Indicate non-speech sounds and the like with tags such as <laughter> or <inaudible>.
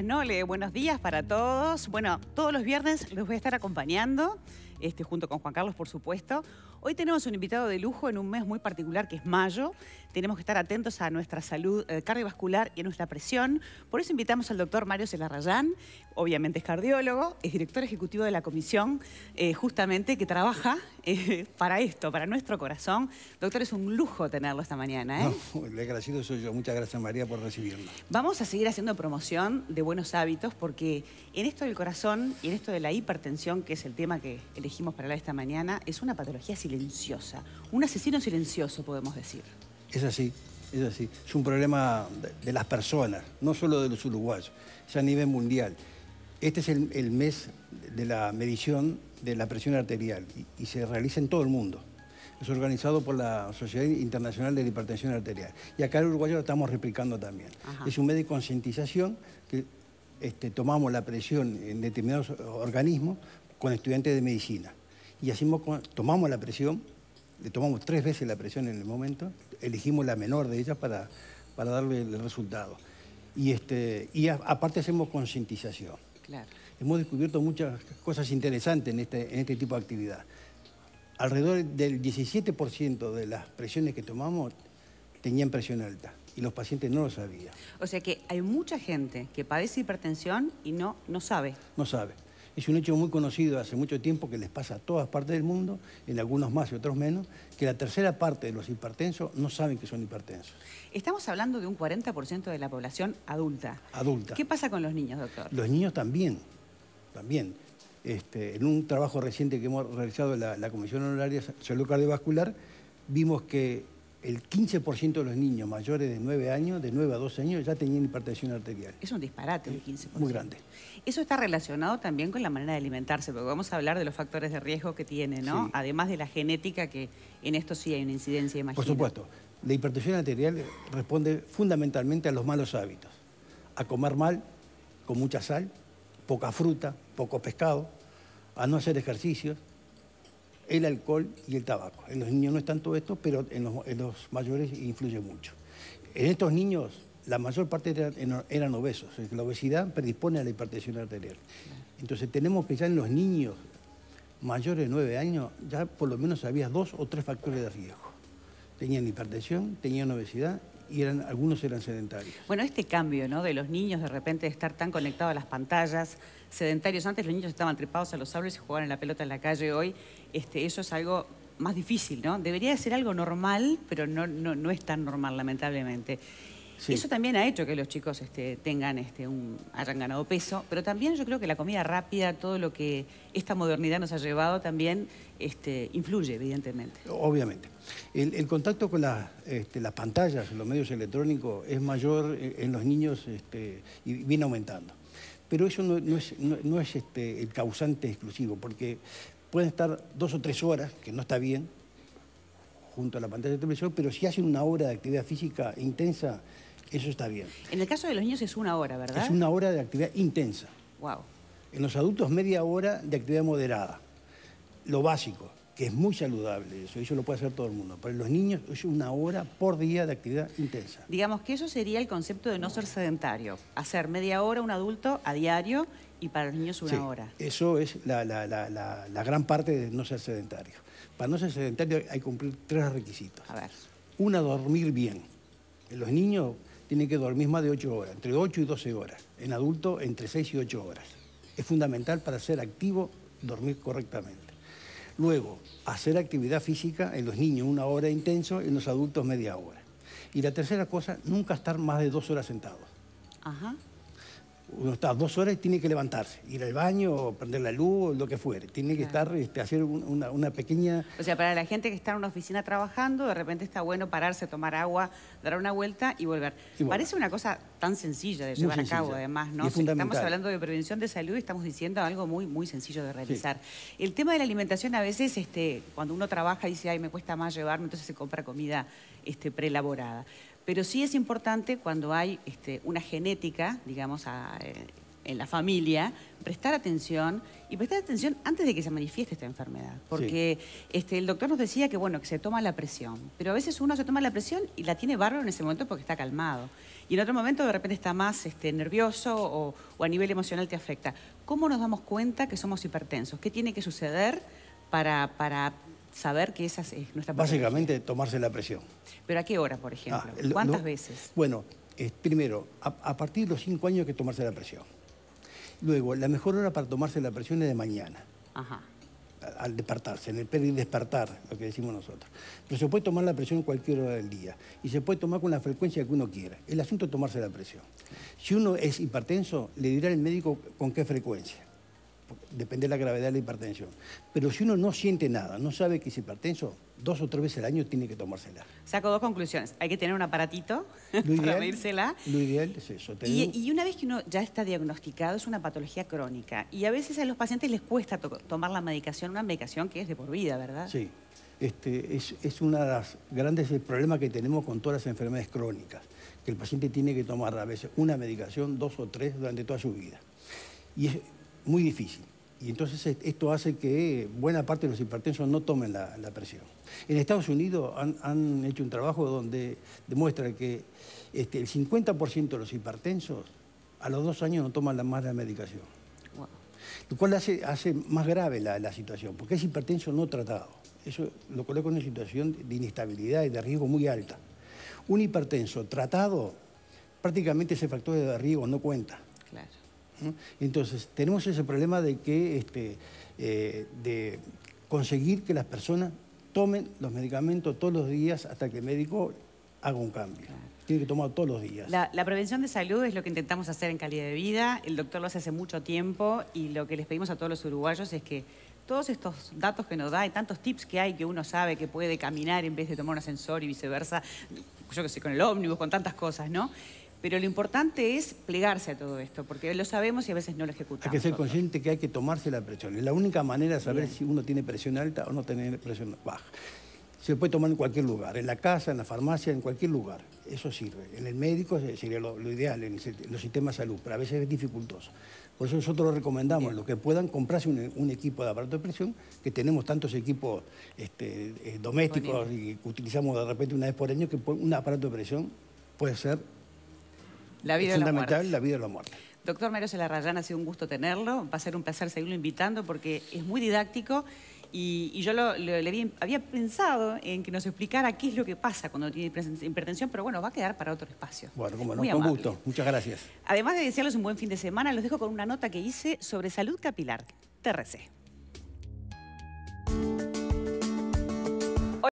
Nole, buenos días para todos. Bueno, todos los viernes los voy a estar acompañando, este, junto con Juan Carlos, por supuesto. Hoy tenemos un invitado de lujo en un mes muy particular que es mayo. Tenemos que estar atentos a nuestra salud eh, cardiovascular y a nuestra presión. Por eso invitamos al doctor Mario Celarrayán, obviamente es cardiólogo, es director ejecutivo de la comisión, eh, justamente que trabaja eh, para esto, para nuestro corazón. Doctor, es un lujo tenerlo esta mañana. ¿eh? No, el agradecido soy yo. Muchas gracias María por recibirnos. Vamos a seguir haciendo promoción de buenos hábitos porque en esto del corazón y en esto de la hipertensión, que es el tema que elegimos para hablar esta mañana, es una patología silenciosa, un asesino silencioso podemos decir. Es así, es así. Es un problema de, las personas, no solo de los uruguayos, es a nivel mundial. Este es el, mes de la medición de la presión arterial y, se realiza en todo el mundo. Es organizado por la Sociedad Internacional de la Hipertensión Arterial. Y acá en Uruguay lo estamos replicando también. Es un mes de concientización que este, tomamos la presión en determinados organismos con estudiantes de medicina. Y así tomamos la presión, le tomamos tres veces la presión en el momento, elegimos la menor de ellas para, para darle el resultado. Y, este, y aparte hacemos concientización. Claro. Hemos descubierto muchas cosas interesantes en este, en este tipo de actividad. Alrededor del 17% de las presiones que tomamos tenían presión alta y los pacientes no lo sabían. O sea que hay mucha gente que padece hipertensión y no, no sabe. No sabe. Es un hecho muy conocido hace mucho tiempo que les pasa a todas partes del mundo, en algunos más y otros menos, que la tercera parte de los hipertensos no saben que son hipertensos. Estamos hablando de un 40% de la población adulta. Adulta. ¿Qué pasa con los niños, doctor? Los niños también, también. Este, en un trabajo reciente que hemos realizado en la, la Comisión Honoraria de Salud Cardiovascular, vimos que el 15% de los niños mayores de 9 años, de 9 a 12 años, ya tenían hipertensión arterial. Es un disparate, el 15%. Muy grande. Eso está relacionado también con la manera de alimentarse, porque vamos a hablar de los factores de riesgo que tiene, ¿no? Además de la genética, que en esto sí hay una incidencia, imagino. Por supuesto. La hipertensión arterial responde fundamentalmente a los malos hábitos. A comer mal, con mucha sal, poca fruta, poco pescado, a no hacer ejercicios, el alcohol y el tabaco. En los niños no es tanto esto, pero en los, mayores influye mucho. En estos niños, la mayor parte eran, obesos. La obesidad predispone a la hipertensión arterial. Entonces tenemos que ya en los niños mayores de 9 años, ya por lo menos había dos o tres factores de riesgo. Tenían hipertensión, tenían obesidad y eran, algunos eran sedentarios. Bueno, este cambio ¿no? de los niños de repente de estar tan conectados a las pantallas, sedentarios, antes los niños estaban trepados a los árboles y jugaban en la pelota en la calle, hoy este, eso es algo más difícil, ¿no? Debería de ser algo normal, pero no, no, es tan normal, lamentablemente. Eso también ha hecho que los chicos este, tengan, este, un, hayan ganado peso, pero también yo creo que la comida rápida, todo lo que esta modernidad nos ha llevado, también este, influye, evidentemente. Obviamente. El, contacto con este, las pantallas, los medios electrónicos, es mayor en los niños y viene aumentando. Pero eso no, es, no, es el causante exclusivo, porque pueden estar dos o tres horas, que no está bien, junto a la pantalla de televisión, pero si hacen una hora de actividad física intensa, eso está bien. En el caso de los niños es una hora, ¿verdad? Es una hora de actividad intensa. Wow. En los adultos media hora de actividad moderada. Lo básico, que es muy saludable eso, eso lo puede hacer todo el mundo. Para los niños es una hora por día de actividad intensa. Digamos que eso sería el concepto de no ser sedentario, hacer media hora un adulto a diario y para los niños una hora. Eso es la, gran parte de no ser sedentario. Para no ser sedentario hay que cumplir tres requisitos. A ver. Una, dormir bien. En los niños tienen que dormir más de 8 horas, entre 8 y 12 horas. En adultos, entre 6 y 8 horas. Es fundamental para ser activo dormir correctamente. Luego, hacer actividad física en los niños una hora intenso, en los adultos media hora. Y la tercera cosa, nunca estar más de dos horas sentado. Ajá uno está dos horas y tiene que levantarse, ir al baño, o prender la luz, o lo que fuere. Tiene que estar, este, hacer una, pequeña... O sea, para la gente que está en una oficina trabajando, de repente está bueno pararse, tomar agua, dar una vuelta y volver. Parece una cosa tan sencilla de llevar a cabo, además, ¿no? estamos hablando de prevención de salud y estamos diciendo algo muy, muy sencillo de realizar. El tema de la alimentación, a veces, este, cuando uno trabaja, dice, ay, me cuesta más llevarme, entonces se compra comida este, preelaborada. Pero sí es importante cuando hay este, una genética, digamos, eh, en la familia, prestar atención y prestar atención antes de que se manifieste esta enfermedad. Porque este, el doctor nos decía que, bueno, que se toma la presión, pero a veces uno se toma la presión y la tiene bárbaro en ese momento porque está calmado. Y en otro momento de repente está más este, nervioso o, a nivel emocional te afecta. ¿Cómo nos damos cuenta que somos hipertensos? ¿Qué tiene que suceder para, para saber que esa es nuestra Básicamente tomarse la presión. ¿Pero a qué hora, por ejemplo? Ah, ¿Cuántas veces? Bueno, primero, a, partir de los 5 años hay que tomarse la presión. Luego, la mejor hora para tomarse la presión es de mañana. Ajá. Al despertarse, en el despertar, lo que decimos nosotros. Pero se puede tomar la presión en cualquier hora del día. Y se puede tomar con la frecuencia que uno quiera. El asunto es tomarse la presión. Si uno es hipertenso, le dirá el médico con qué frecuencia depende de la gravedad de la hipertensión. Pero si uno no siente nada, no sabe que es hipertenso, dos o tres veces al año tiene que tomársela. Saco dos conclusiones. Hay que tener un aparatito <laughs> para medírsela. Lo ideal es eso. Y, una vez que uno ya está diagnosticado, es una patología crónica. Y a veces a los pacientes les cuesta tomar la medicación, una medicación que es de por vida, ¿verdad? Sí. Este, es, es uno de los grandes problemas que tenemos con todas las enfermedades crónicas, que el paciente tiene que tomar a veces una medicación, dos o tres, durante toda su vida. Y es muy difícil. Y entonces esto hace que buena parte de los hipertensos no tomen la, presión. En Estados Unidos han, hecho un trabajo donde demuestra que este, el 50% de los hipertensos a los dos años no toman la más la medicación. Lo cual hace, hace más grave la, situación, porque es hipertenso no tratado. Eso lo coloca en una situación de inestabilidad y de riesgo muy alta. Un hipertenso tratado, prácticamente ese factor de riesgo no cuenta. Claro. Entonces, tenemos ese problema de que este, eh, de conseguir que las personas tomen los medicamentos todos los días hasta que el médico haga un cambio. Tiene que tomar todos los días. La, prevención de salud es lo que intentamos hacer en calidad de vida. El doctor lo hace hace mucho tiempo y lo que les pedimos a todos los uruguayos es que todos estos datos que nos da y tantos tips que hay que uno sabe que puede caminar en vez de tomar un ascensor y viceversa, yo que sé, con el ómnibus, con tantas cosas, ¿no? Pero lo importante es plegarse a todo esto, porque lo sabemos y a veces no lo ejecutamos. Hay que ser consciente que hay que tomarse la presión. Es la única manera de saber si uno tiene presión alta o no tiene presión baja. Se puede tomar en cualquier lugar, en la casa, en la farmacia, en cualquier lugar. Eso sirve. En el médico sería lo, ideal, en los sistemas de salud, pero a veces es dificultoso. Por eso nosotros lo recomendamos, los que puedan comprarse un, equipo de aparato de presión, que tenemos tantos equipos este, eh, domésticos y que utilizamos de repente una vez por año, que un aparato de presión puede ser la vida es fundamental, la, vida o la muerte. Doctor Mario Celarrayán, ha sido un gusto tenerlo. Va a ser un placer seguirlo invitando porque es muy didáctico y, yo le, había pensado en que nos explicara qué es lo que pasa cuando tiene hipertensión, pero bueno, va a quedar para otro espacio. Bueno, como no, con gusto. Muchas gracias. Además de desearles un buen fin de semana, los dejo con una nota que hice sobre salud capilar. TRC.